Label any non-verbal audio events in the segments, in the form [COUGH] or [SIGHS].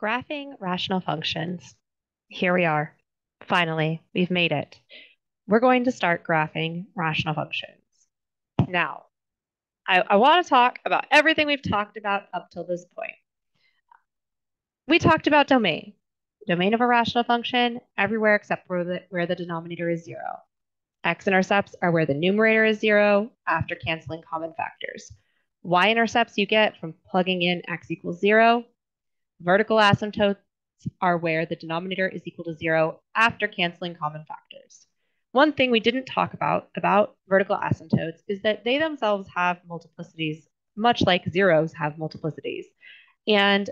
Graphing rational functions. Here we are. Finally, we've made it. We're going to start graphing rational functions. Now, I, I want to talk about everything we've talked about up till this point. We talked about domain. Domain of a rational function everywhere except where the, where the denominator is zero. X-intercepts are where the numerator is zero after canceling common factors. Y-intercepts you get from plugging in x equals zero. Vertical asymptotes are where the denominator is equal to zero after canceling common factors. One thing we didn't talk about about vertical asymptotes is that they themselves have multiplicities, much like zeros have multiplicities. And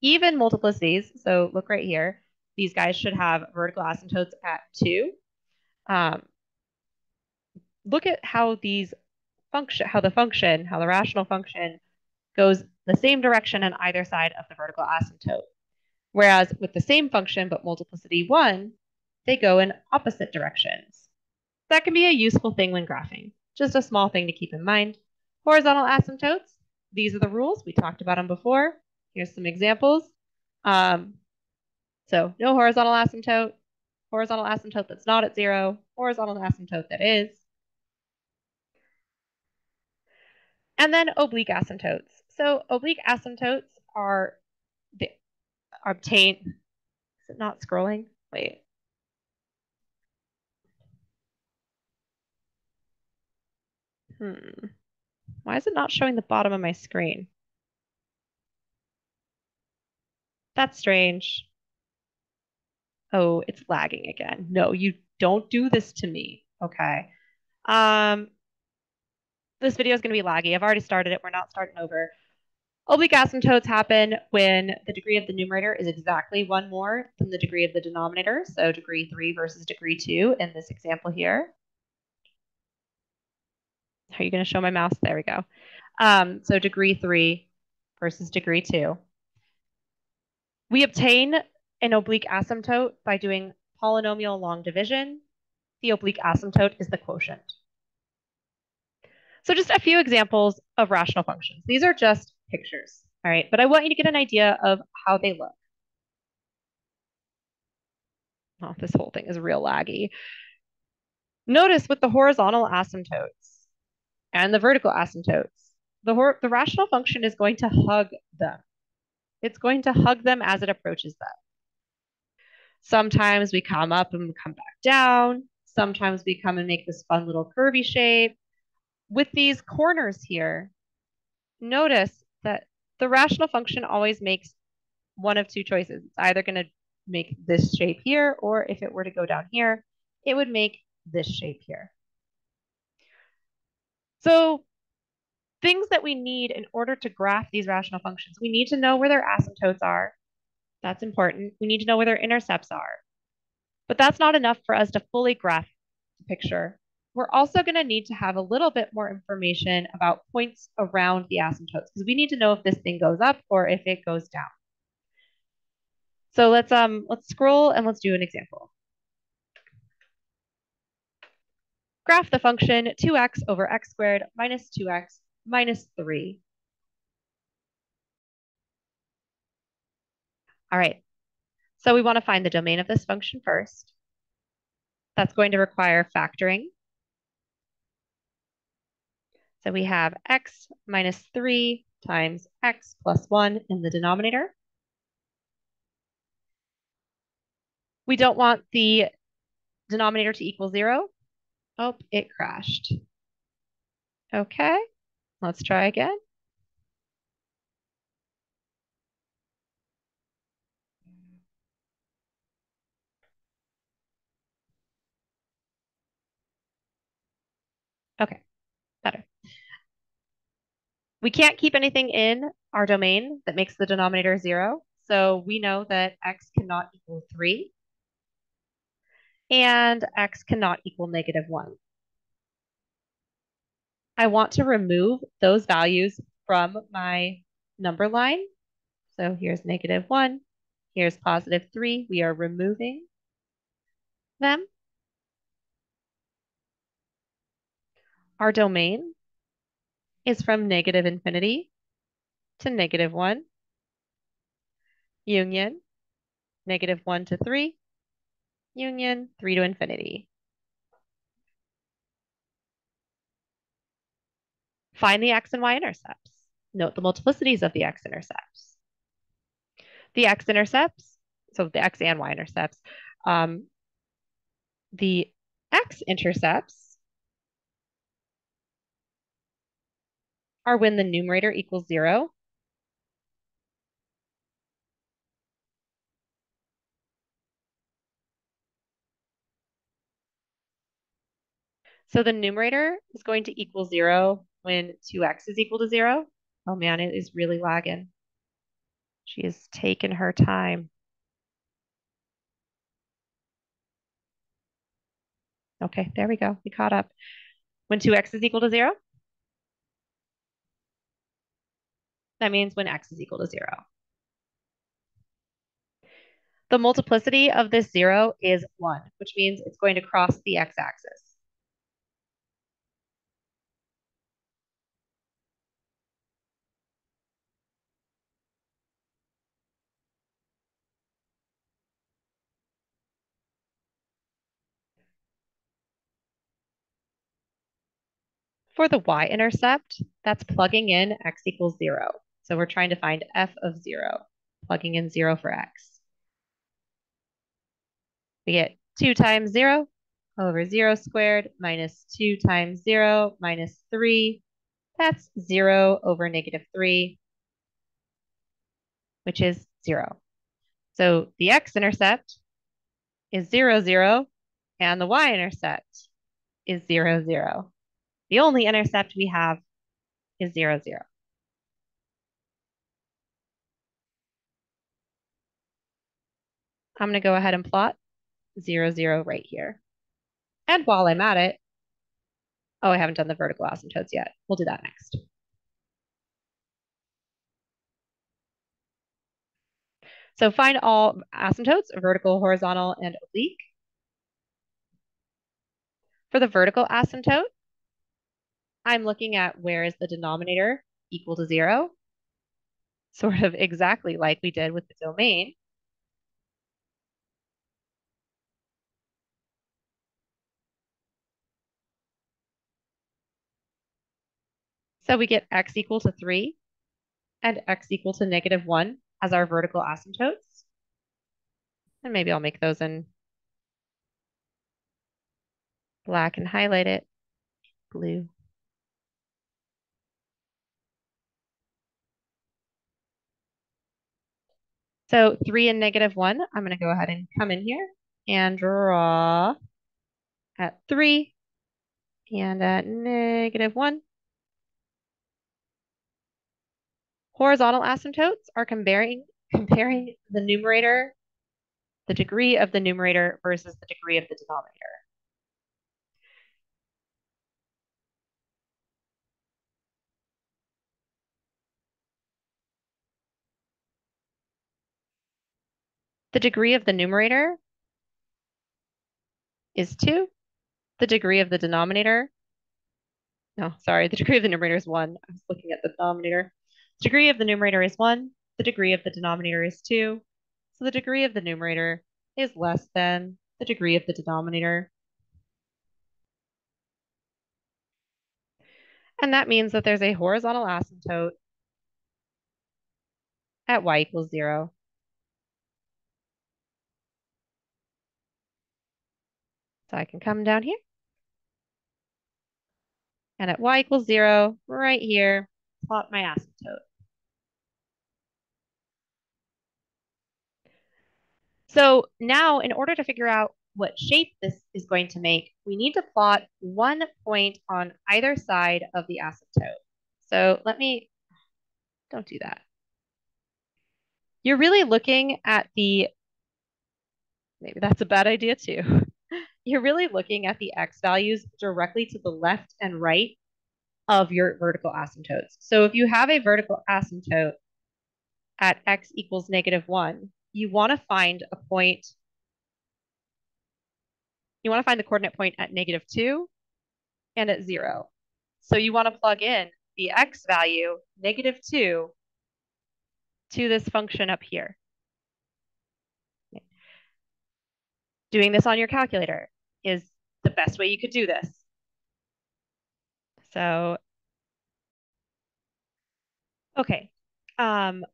even multiplicities, so look right here, these guys should have vertical asymptotes at two. Um, look at how these function, how the function, how the rational function goes the same direction on either side of the vertical asymptote. Whereas with the same function, but multiplicity one, they go in opposite directions. That can be a useful thing when graphing. Just a small thing to keep in mind. Horizontal asymptotes, these are the rules. We talked about them before. Here's some examples. Um, so no horizontal asymptote, horizontal asymptote that's not at zero, horizontal asymptote that is. And then oblique asymptotes. So oblique asymptotes are the obtained. Is it not scrolling? Wait. Hmm. Why is it not showing the bottom of my screen? That's strange. Oh, it's lagging again. No, you don't do this to me. Okay. Um, this video is going to be laggy. I've already started it. We're not starting over. Oblique asymptotes happen when the degree of the numerator is exactly one more than the degree of the denominator. So degree three versus degree two in this example here. Are you going to show my mouse? There we go. Um, so degree three versus degree two. We obtain an oblique asymptote by doing polynomial long division. The oblique asymptote is the quotient. So just a few examples of rational functions. These are just pictures, all right? But I want you to get an idea of how they look. Oh, this whole thing is real laggy. Notice with the horizontal asymptotes and the vertical asymptotes, the, the rational function is going to hug them. It's going to hug them as it approaches them. Sometimes we come up and come back down. Sometimes we come and make this fun little curvy shape. With these corners here, notice that the rational function always makes one of two choices. It's either going to make this shape here, or if it were to go down here, it would make this shape here. So things that we need in order to graph these rational functions, we need to know where their asymptotes are. That's important. We need to know where their intercepts are. But that's not enough for us to fully graph the picture we're also going to need to have a little bit more information about points around the asymptotes because we need to know if this thing goes up or if it goes down. So let's um let's scroll and let's do an example. Graph the function 2x over x squared minus 2x minus 3. All right, so we want to find the domain of this function first. That's going to require factoring. So we have x minus 3 times x plus 1 in the denominator. We don't want the denominator to equal 0. Oh, it crashed. Okay, let's try again. Okay. We can't keep anything in our domain that makes the denominator zero. So we know that x cannot equal three and x cannot equal negative one. I want to remove those values from my number line. So here's negative one, here's positive three. We are removing them. Our domain is from negative infinity to negative 1. union, negative 1 to 3, union 3 to infinity. Find the x and y intercepts. Note the multiplicities of the x-intercepts. The x-intercepts, so the x and y-intercepts, um, the x-intercepts are when the numerator equals zero So the numerator is going to equal zero when 2x is equal to zero. Oh man, it is really lagging. She has taken her time. Okay, there we go. We caught up. When 2x is equal to zero, that means when x is equal to zero. The multiplicity of this zero is one, which means it's going to cross the x-axis. For the y-intercept, that's plugging in x equals zero. So we're trying to find f of zero, plugging in zero for x. We get two times zero over zero squared minus two times zero minus three. That's zero over negative three, which is zero. So the x-intercept is zero, zero, and the y-intercept is zero, zero. The only intercept we have is zero, zero. I'm going to go ahead and plot zero, zero right here. And while I'm at it, oh, I haven't done the vertical asymptotes yet. We'll do that next. So find all asymptotes, vertical, horizontal, and oblique. For the vertical asymptote, I'm looking at where is the denominator equal to zero, sort of [LAUGHS] exactly like we did with the domain. So we get x equal to 3 and x equal to negative 1 as our vertical asymptotes. And maybe I'll make those in black and highlight it blue. So 3 and negative 1, I'm going to go ahead and come in here and draw at 3 and at negative 1. Horizontal asymptotes are comparing, comparing the numerator, the degree of the numerator versus the degree of the denominator. The degree of the numerator is 2. The degree of the denominator, no, sorry, the degree of the numerator is 1. I was looking at the denominator. Degree of the numerator is 1. The degree of the denominator is 2. So the degree of the numerator is less than the degree of the denominator. And that means that there's a horizontal asymptote at y equals 0. So I can come down here. And at y equals 0, right here, plot my asymptote. So now, in order to figure out what shape this is going to make, we need to plot one point on either side of the asymptote. So let me, don't do that. You're really looking at the, maybe that's a bad idea too. [LAUGHS] you're really looking at the x values directly to the left and right of your vertical asymptotes. So if you have a vertical asymptote at x equals negative 1, you want to find a point, you want to find the coordinate point at negative 2 and at 0. So you want to plug in the x value, negative 2, to this function up here. Doing this on your calculator is the best way you could do this. So, okay. Um,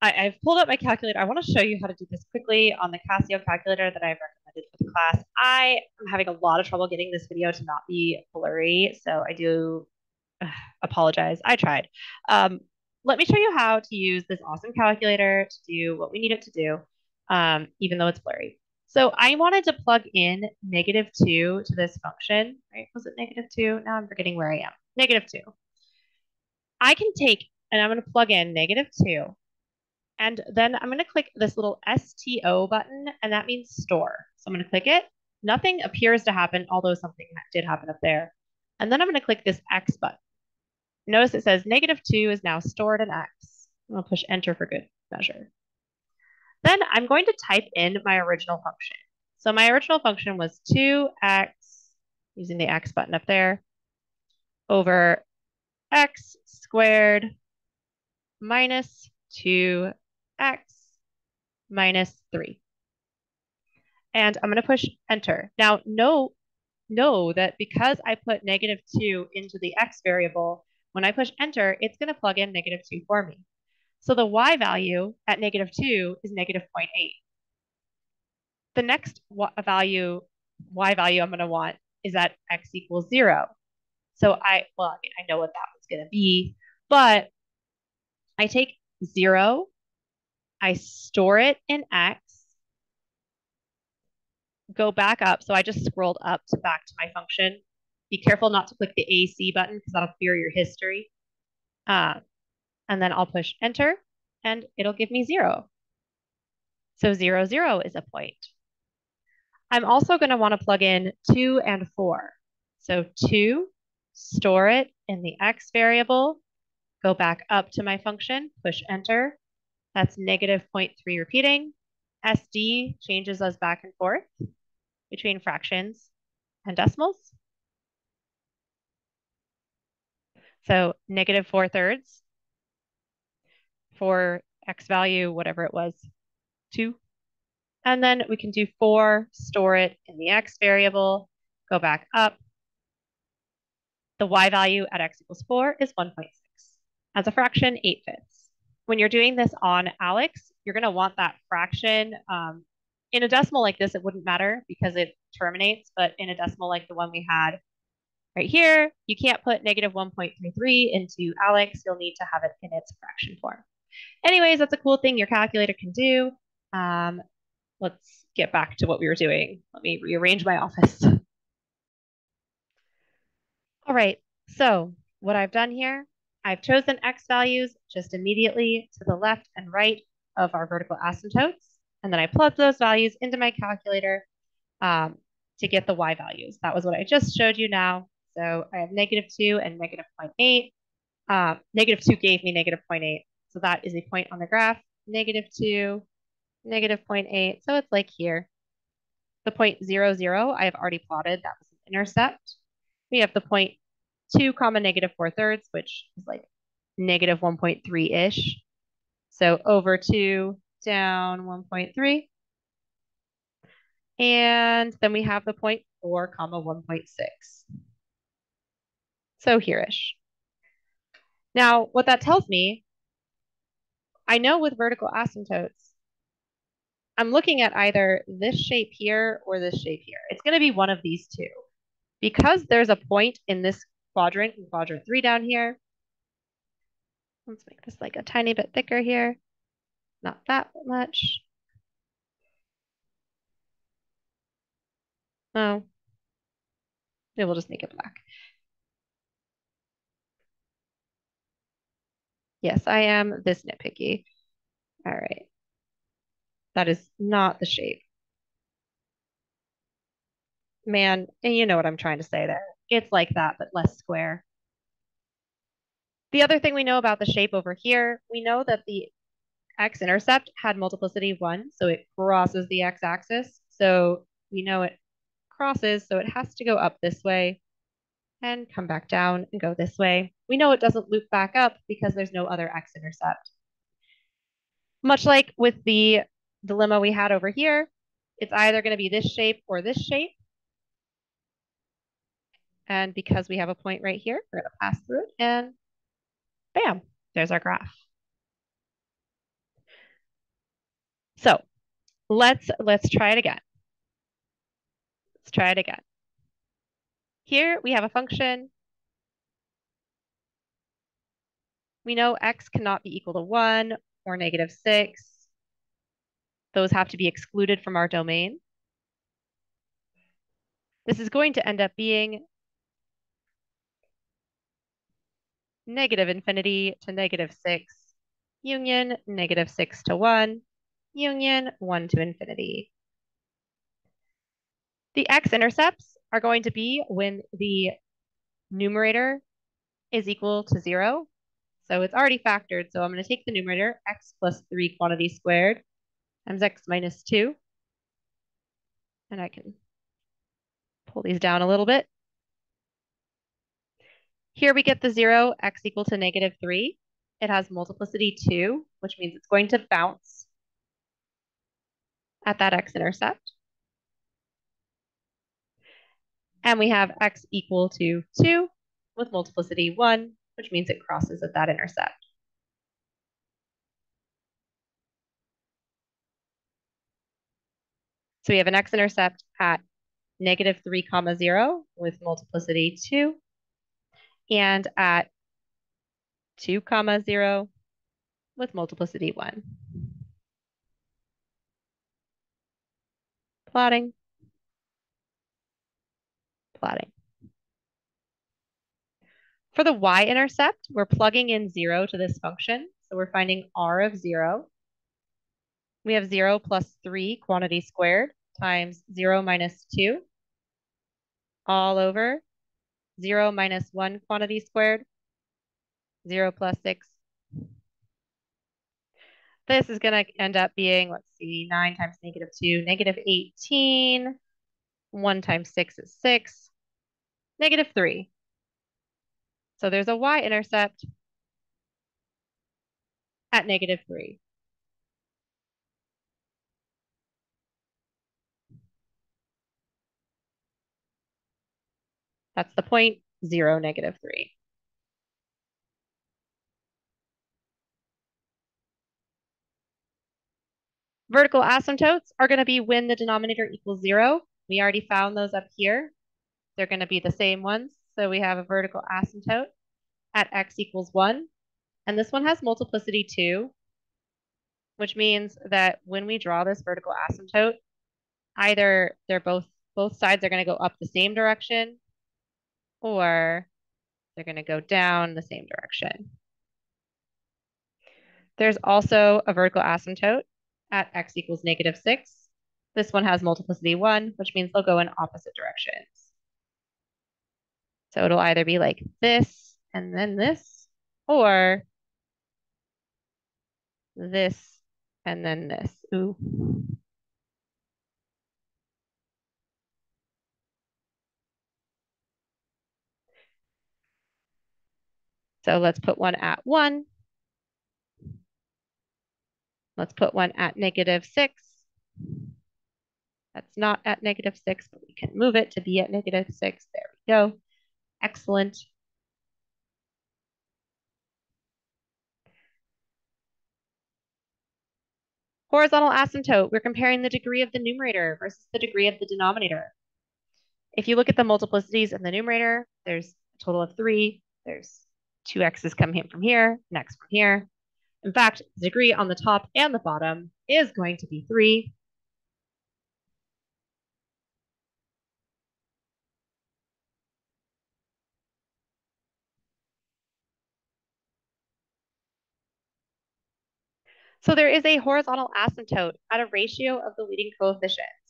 I, have pulled up my calculator. I want to show you how to do this quickly on the Casio calculator that I've recommended for the class. I am having a lot of trouble getting this video to not be blurry, so I do uh, [SIGHS] apologize. I tried. Um, let me show you how to use this awesome calculator to do what we need it to do, um, even though it's blurry. So I wanted to plug in negative 2 to this function, right? Was it negative 2? Now I'm forgetting where I am. Negative 2. I can take, and I'm going to plug in negative 2 and then I'm going to click this little STO button, and that means store. So I'm going to click it. Nothing appears to happen, although something did happen up there. And then I'm going to click this X button. Notice it says negative 2 is now stored in X. I'll push enter for good measure. Then I'm going to type in my original function. So my original function was 2x, using the X button up there, over x squared minus 2 x minus 3. And I'm going to push enter. Now, know, know that because I put negative 2 into the x variable, when I push enter, it's going to plug in negative 2 for me. So the y value at negative 2 is negative 0.8. The next value, y value I'm going to want is at x equals 0. So I, well, I, mean, I know what that was going to be, but I take 0 I store it in X, go back up. So I just scrolled up to back to my function. Be careful not to click the AC button because that'll clear your history. Uh, and then I'll push enter and it'll give me zero. So zero, zero is a point. I'm also going to want to plug in two and four. So two, store it in the X variable, go back up to my function, push enter, that's negative 0.3 repeating. SD changes us back and forth between fractions and decimals. So negative 4 thirds for x value, whatever it was, 2. And then we can do 4, store it in the x variable, go back up. The y value at x equals 4 is 1.6. As a fraction, 8 fifths when you're doing this on ALEKS, you're going to want that fraction. Um, in a decimal like this, it wouldn't matter because it terminates, but in a decimal like the one we had right here, you can't put negative 1.33 into ALEKS. You'll need to have it in its fraction form. Anyways, that's a cool thing your calculator can do. Um, let's get back to what we were doing. Let me rearrange my office. [LAUGHS] All right, so what I've done here I've chosen x values just immediately to the left and right of our vertical asymptotes. And then I plug those values into my calculator um, to get the y values. That was what I just showed you now. So I have negative 2 and negative 0.8. Um, negative 2 gave me negative 0.8. So that is a point on the graph. Negative 2, negative 0.8. So it's like here. The point 0, 0, I have already plotted. That was an intercept. We have the point 2 comma negative 4 thirds, which is like negative 1.3-ish. So over 2 down 1.3. And then we have the 4 comma 1.6. So here-ish. Now, what that tells me, I know with vertical asymptotes, I'm looking at either this shape here or this shape here. It's going to be one of these two. Because there's a point in this quadrant and quadrant three down here. Let's make this like a tiny bit thicker here. Not that much. Oh, maybe we'll just make it black. Yes, I am this nitpicky. All right. That is not the shape. Man, and you know what I'm trying to say there. It's like that, but less square. The other thing we know about the shape over here, we know that the x-intercept had multiplicity 1, so it crosses the x-axis. So we know it crosses, so it has to go up this way and come back down and go this way. We know it doesn't loop back up because there's no other x-intercept. Much like with the dilemma we had over here, it's either going to be this shape or this shape. And because we have a point right here, we're going to pass through it and bam, there's our graph. So let's, let's try it again. Let's try it again. Here we have a function. We know x cannot be equal to 1 or negative 6. Those have to be excluded from our domain. This is going to end up being negative infinity to negative 6, union negative 6 to 1, union 1 to infinity. The x-intercepts are going to be when the numerator is equal to 0. So it's already factored, so I'm going to take the numerator, x plus 3 quantity squared times x minus 2. And I can pull these down a little bit. Here we get the 0, x equal to negative 3. It has multiplicity 2, which means it's going to bounce at that x-intercept. And we have x equal to 2 with multiplicity 1, which means it crosses at that intercept. So we have an x-intercept at negative 3 comma 0 with multiplicity 2 and at 2 comma 0 with multiplicity 1. Plotting. Plotting. For the y-intercept, we're plugging in 0 to this function. So we're finding r of 0. We have 0 plus 3 quantity squared times 0 minus 2 all over 0 minus 1 quantity squared, 0 plus 6. This is going to end up being, let's see, 9 times negative 2, negative 18. 1 times 6 is 6. Negative 3. So there's a y-intercept at negative 3. That's the point, zero, negative three. Vertical asymptotes are going to be when the denominator equals zero. We already found those up here. They're going to be the same ones. So we have a vertical asymptote at x equals one. And this one has multiplicity two, which means that when we draw this vertical asymptote, either they're both, both sides are going to go up the same direction or they're going to go down the same direction. There's also a vertical asymptote at x equals negative 6. This one has multiplicity 1, which means they'll go in opposite directions. So it'll either be like this and then this, or this and then this. Ooh. So let's put one at 1. Let's put one at negative 6. That's not at negative 6, but we can move it to be at negative 6. There we go. Excellent. Horizontal asymptote, we're comparing the degree of the numerator versus the degree of the denominator. If you look at the multiplicities in the numerator, there's a total of three. There's two x's coming from here, x from here. In fact, the degree on the top and the bottom is going to be 3. So there is a horizontal asymptote at a ratio of the leading coefficients.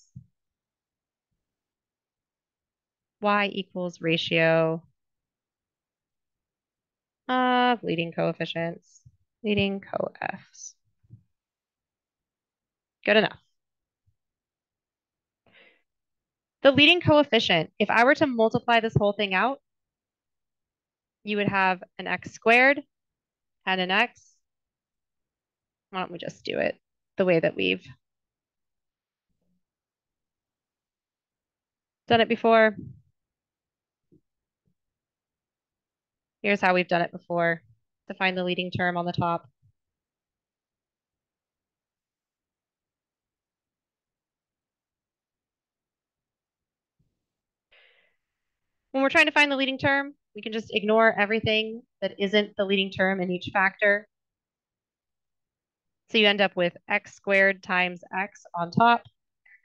y equals ratio of leading coefficients, leading coefs. Good enough. The leading coefficient, if I were to multiply this whole thing out, you would have an x squared and an x. Why don't we just do it the way that we've Done it before. Here's how we've done it before to find the leading term on the top. When we're trying to find the leading term, we can just ignore everything that isn't the leading term in each factor. So you end up with x squared times x on top,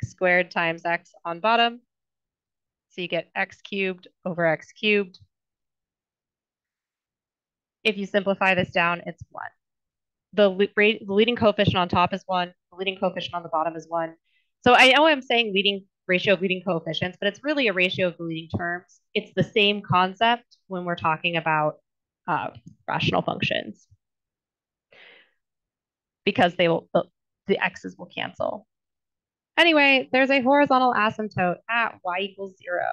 x squared times x on bottom. So you get x cubed over x cubed. If you simplify this down, it's 1. The, the leading coefficient on top is 1. The leading coefficient on the bottom is 1. So I know I'm saying leading ratio of leading coefficients, but it's really a ratio of the leading terms. It's the same concept when we're talking about uh, rational functions because they will the, the x's will cancel. Anyway, there's a horizontal asymptote at y equals zero.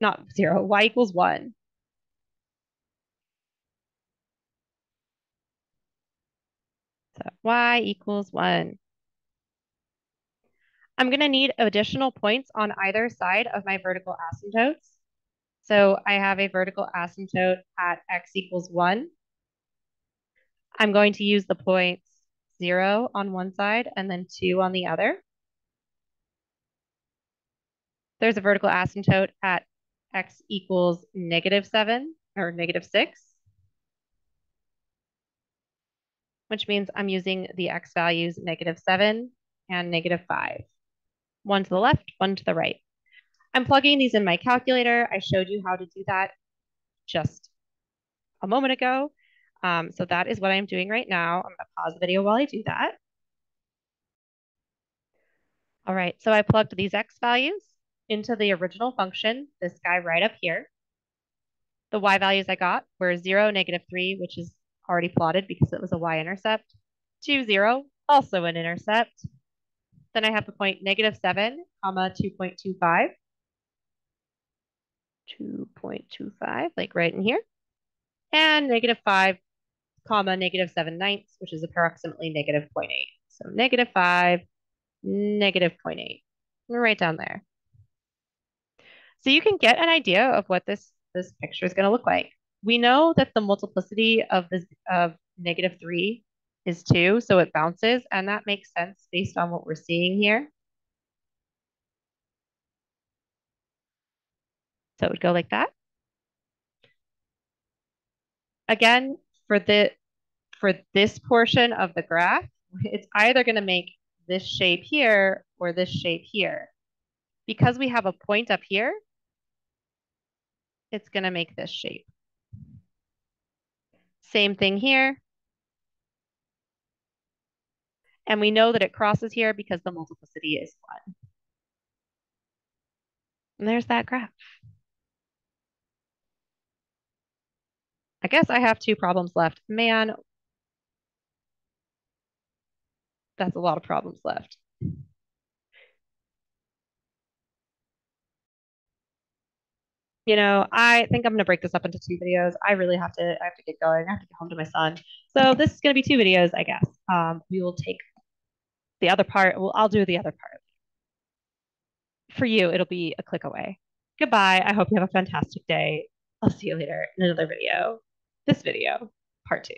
Not zero, y equals one. So y equals one. I'm going to need additional points on either side of my vertical asymptotes. So I have a vertical asymptote at x equals 1. I'm going to use the points 0 on one side and then 2 on the other. There's a vertical asymptote at x equals negative 7 or negative 6, which means I'm using the x values negative 7 and negative 5 one to the left, one to the right. I'm plugging these in my calculator. I showed you how to do that just a moment ago. Um, so that is what I'm doing right now. I'm gonna pause the video while I do that. All right, so I plugged these x values into the original function, this guy right up here. The y values I got were 0, negative 3, which is already plotted because it was a y-intercept, 2, 0, also an intercept, then I have the point negative 7, comma 2.25. 2.25, like right in here. And negative 5, comma negative 7 ninths, which is approximately negative 0.8. So negative 5, negative 0.8, right down there. So you can get an idea of what this, this picture is going to look like. We know that the multiplicity of, this, of negative 3 is 2, so it bounces, and that makes sense based on what we're seeing here. So it would go like that. Again, for the for this portion of the graph, [LAUGHS] it's either going to make this shape here or this shape here. Because we have a point up here, it's going to make this shape. Same thing here. And we know that it crosses here because the multiplicity is 1. And there's that graph. I guess I have two problems left. Man, that's a lot of problems left. You know, I think I'm going to break this up into two videos. I really have to, I have to get going. I have to get home to my son. So this is going to be two videos, I guess. Um, we will take the other part, well, I'll do the other part. For you, it'll be a click away. Goodbye. I hope you have a fantastic day. I'll see you later in another video. This video, part two.